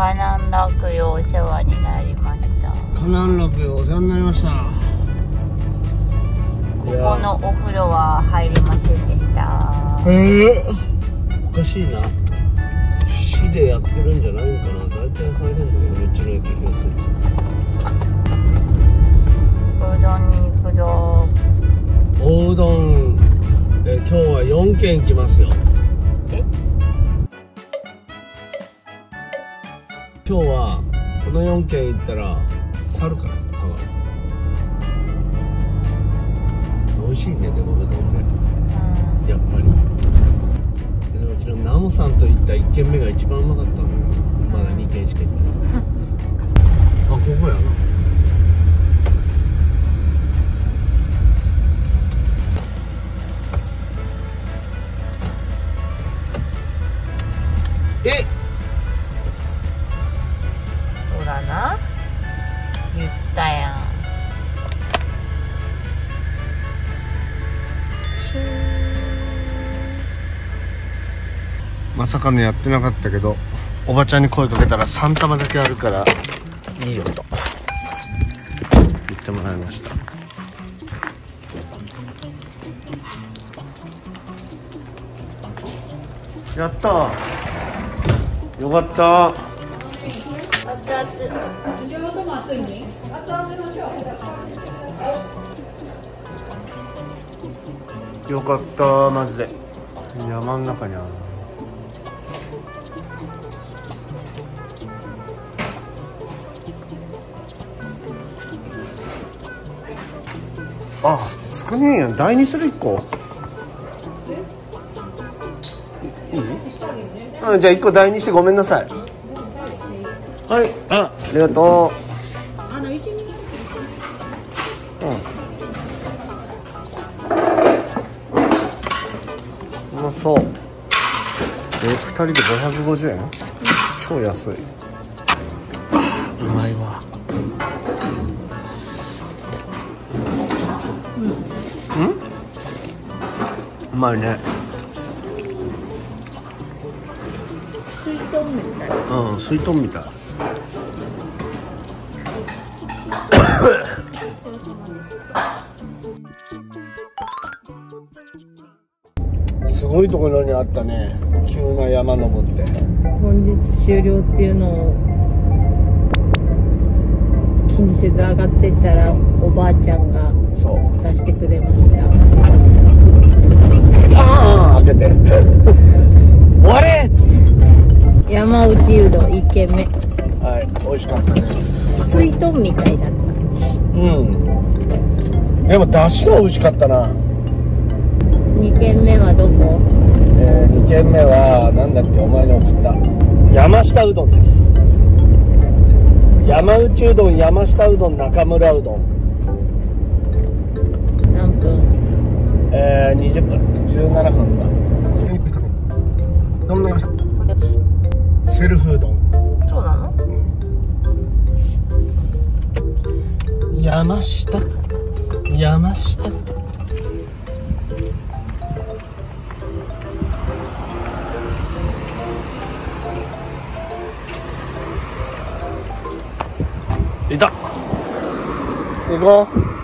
カナン落葉お世話になりました。カナン落葉お世話になりました。ここのお風呂は入りませんでした。ええおかしいな。市でやってるんじゃないんかな。大体入れんのよ道の駅併設。うどんに行くぞ。おうどん。え今日は4軒行きますよ今日はこの4軒行ったら猿から香川美味しいねでもうどんねやっぱりでもうちのナモさんと行った1軒目が一番うまかったのよ。まだ2軒しか行ってない。あここやな。えそまさかのやってなかったけどおばちゃんに声かけたら3玉だけあるからいいよと。言ってもらいました。やった。よかった。よかったマジで。山の中にあるあ少ねえやん。第二する1個いいうん。じゃあ1個第二してごめんなさい。はい。あありがとう。うん。うまそう。え2人で550円？超安いまいね。水筒みたい。うん。水豚みたいすごいところにあったね。急な山登って。本日終了っていうのを気にせず上がってったらおばあちゃんが出してくれましたパーン開けて。終われっつって。山内うどん1軒目。はい美味しかったです。水豚みたいだった。うん。でも出汁が美味しかったな。2軒目はどこ？えー、2軒目はなんだっけお前に送った。山下うどんです。山内うどん山下うどん中村うどん。何分？えー、20分17分ましたセルフうどんそうなの？山下？山下？いた。行こう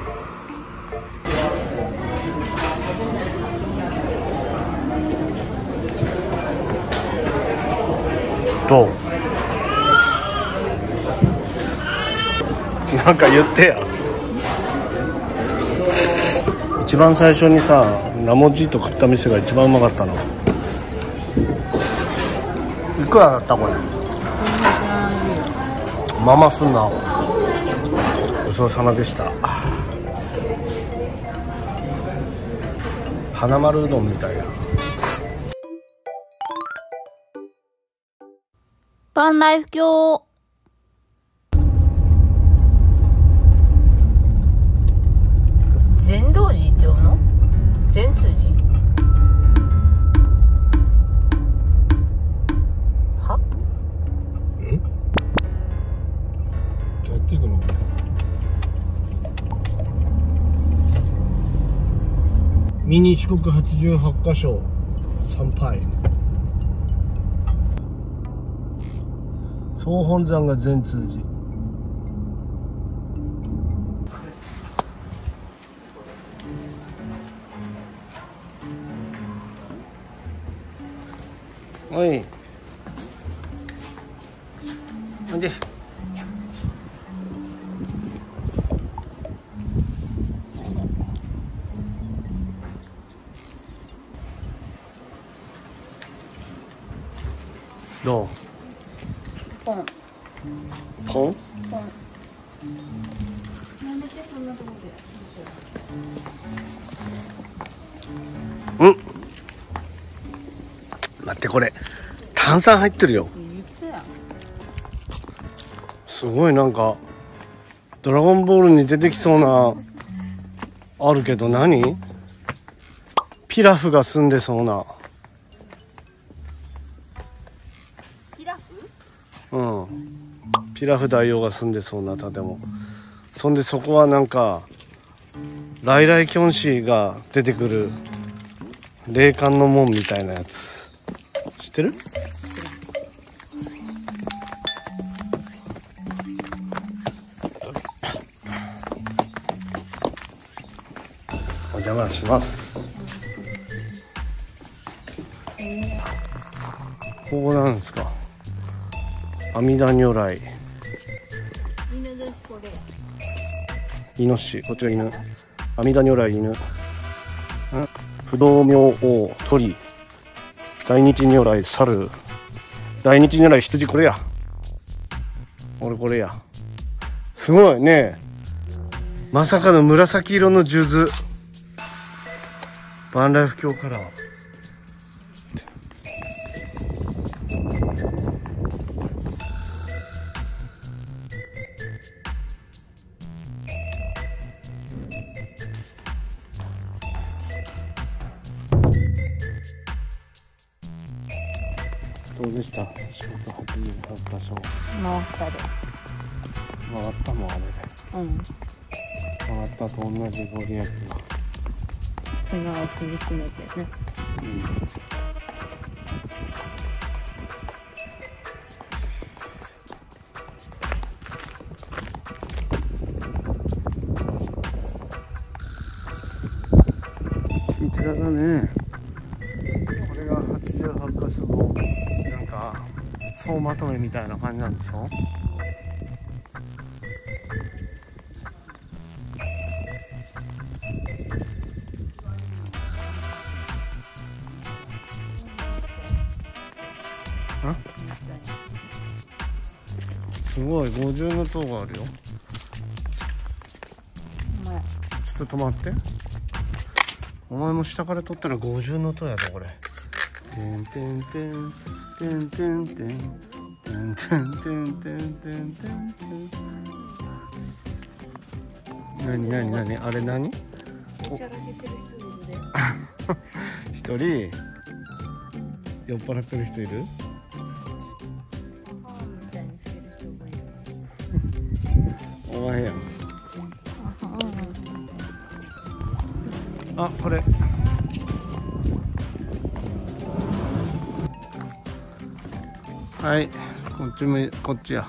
なんか言ってや。一番最初にさナモジーと食った店が一番うまかったの。いくらだったこれ？まあまあすんな。ごちそうさまでした。花丸うどんみたいな。パンライフ教全道寺って読むの？全通寺？は？え？どうやっていくのミニ四国88箇所参拝。総本山が善通寺。おい。ほんで。どう？ポン。ポン？ポン。なんでそんなとこでってこれ。炭酸入ってるよ。すごいなんかドラゴンボールに出てきそうなあるけど何？ピラフが住んでそうな。ピラフ？うん。ピラフ大王が住んでそうな建物。そんでそこはなんか来来キョンシーが出てくる霊感の門みたいなやつ。知ってる？お邪魔します。ここなんですか？阿弥陀如来。イノシ。シこっちが犬。阿弥陀如来犬。ん不動明王鳥。大日如来猿。大日如来羊これや。俺これや。すごいね。まさかの紫色の数珠。バンライフ教からどうでした。仕事88箇所。回ったで回ったもんあれ。でうん。回ったと同じご利益が砂を踏みしめてね。聞いてらだね。これが88箇所のか総まとめみたいな感じなんでしょ？すごい五重の塔があるよ。お前ちょっと止まって。お前も下から撮ったら五重の塔やぞこれてんてんてんてんてんてんてんてんてんてんてんてんてんなになになにあれ何おちゃらけてる人いるで一人酔っ払ってる人いるみたいにしてる人もいるしお前やんあこれはい。こっちもこっちや。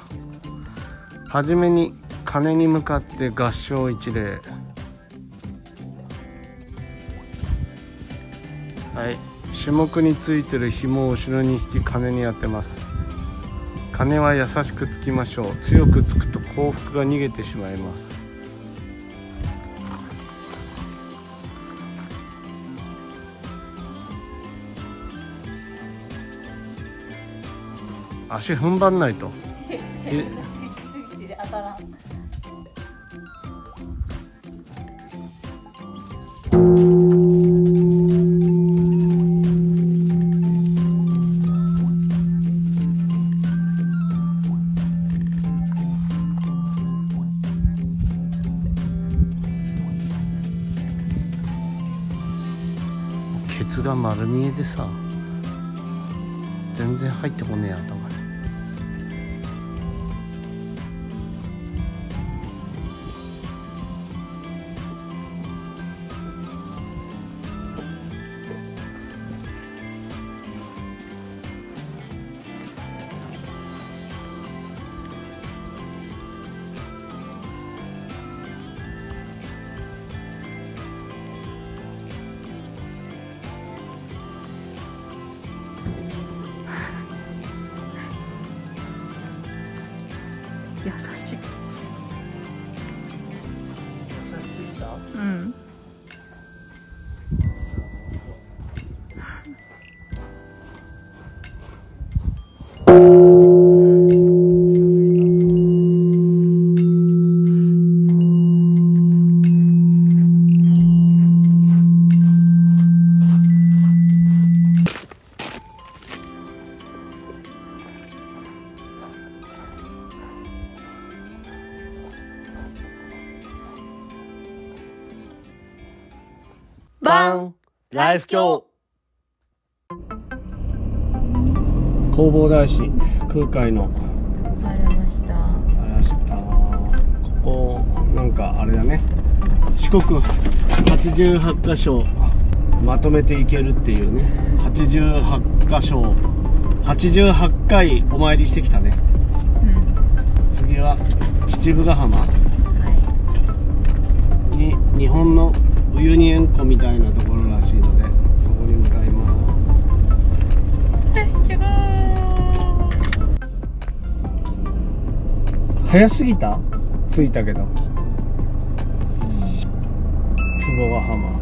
はじめに鐘に向かって合唱一礼。はい。種目についてる紐を後ろに引き鐘に当てます。鐘は優しくつきましょう。強くつくと幸福が逃げてしまいます。足踏ん張んないと。ケツが丸見えでさ全然入ってこねえ頭バンライフ教弘法大師空海の。した。した。ここなんかあれだね。四国88箇所まとめていけるっていうね。88箇所。88回お参りしてきたね。うん次は秩父ヶ浜。はに日本のウユニ塩湖みたいなところ早すぎた？着いたけど。久保ヶ浜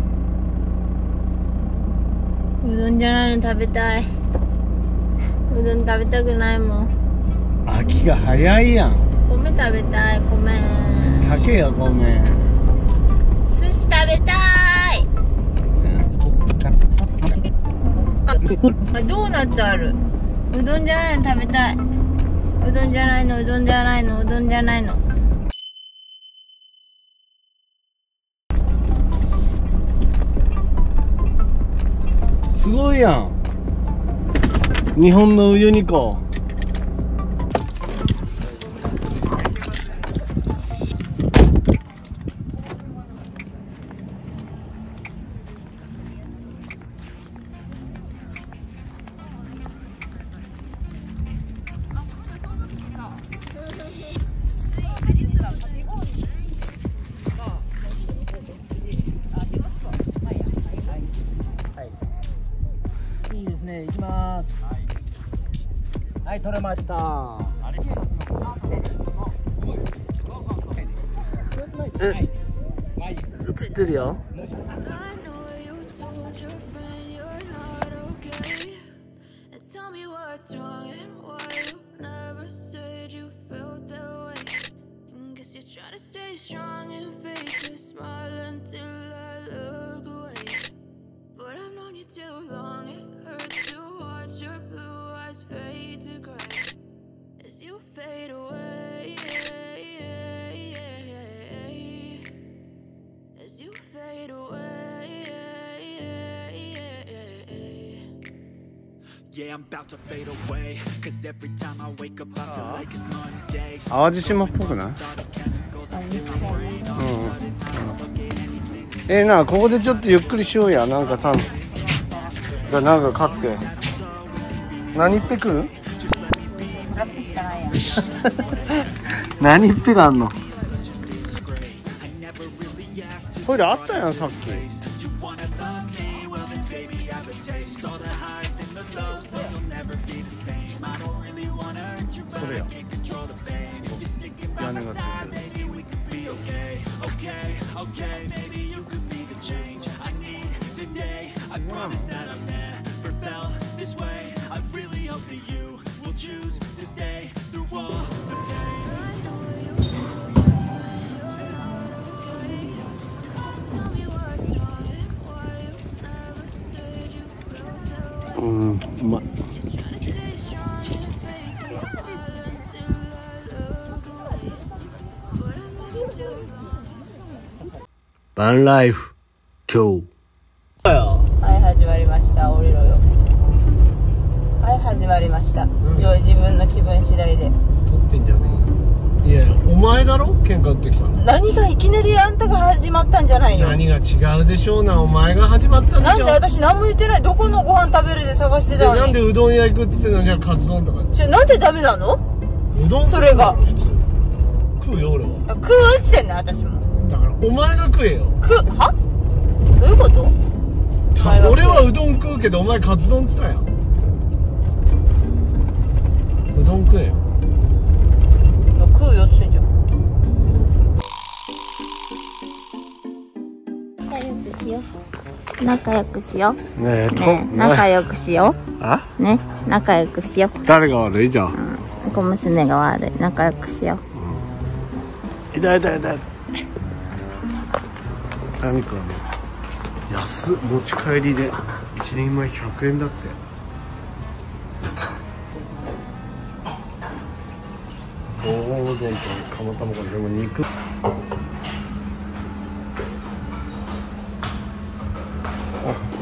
うどんじゃないの食べたい。うどん食べたくないもん。秋が早いやん。米食べたい米。かけよ米。寿司食べたい。あドーナツある。うどんじゃないの食べたいうどんじゃないのうどんじゃないのうどんじゃないの。すごいやん。日本のウユニ湖はい、取れました、映ってるよ Too long, it hurts. Eyes fade to gray as you fade away. As you fade away. Yeah, I'm about to fade away. Cause every time I wake up, I feel like it's Monday. 淡路島っぽくないえー、なあここでちょっとゆっくりしようやなんかさがなんか買って何っぺ食う何っぺがあんの？トイレあったやんさっき。それや。屋根がついてるうんうまいバンライフ今日はい始まりました。降りろよ。はい始まりました、じゃあ自分の気分次第で。撮ってんじゃねえよ。いやいやお前だろ？喧嘩売ってきたの。何がいきなりあんたが始まったんじゃないよ。何が違うでしょうな。お前が始まったんでなんでしょ私何も言ってない？どこのご飯食べるで探してでたのに。なんでうどん屋行くって言ってんの？にじゃあカツ丼とかちょなんでダメなの？うどんそれが。普通。食うよ俺は。食うっつってんねん私も。だからお前が食えよ。食うは？どういうこと？俺はうどん食うけどお前カツ丼っつったやんうどん食えよ。食うよってんじゃんよ仲良くしよう。ねえ仲良くしよあ？うね仲良くしよ誰が悪い？じゃん。う小娘が悪い。仲良くしよ痛い痛い痛い。何かね安っ。持ち帰りで。一人前100円だってうどんと釜玉がでも肉。あ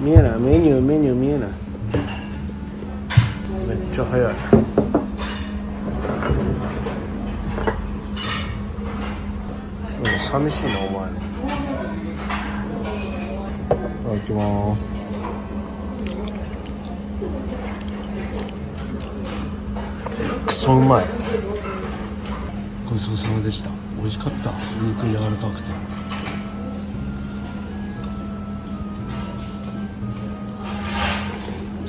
見えない。メニューメニュー見えない。めっちゃ早い。うん寂しいなお前。いただきます。クソうまいごちそうさまでした。美味しかった。肉柔らかくて。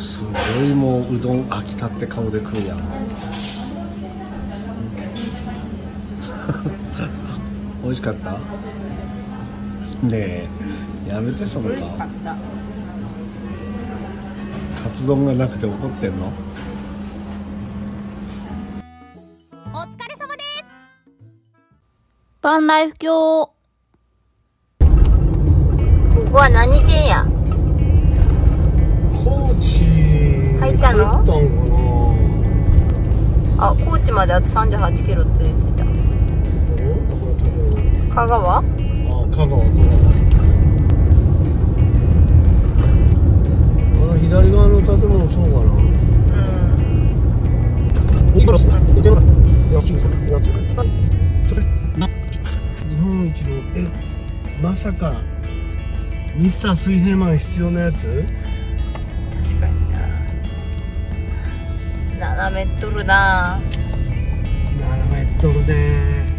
すごいもううどん飽きたって顔で食うやん。美味しかった？ねえ。やめてその顔。カツ丼がなくて怒ってんの？パンライフ教ここは何県や？高知。入ったの？入ったんかな。あ高知まであと38キロって言ってた。香川？あ香川。香川。あの左側の建物そうかな。うん。いいからす見てほらいやすぐそれやつ一のえまさかミスター水平マン必要なやつ？確かにな。斜めっとるな。7メートルで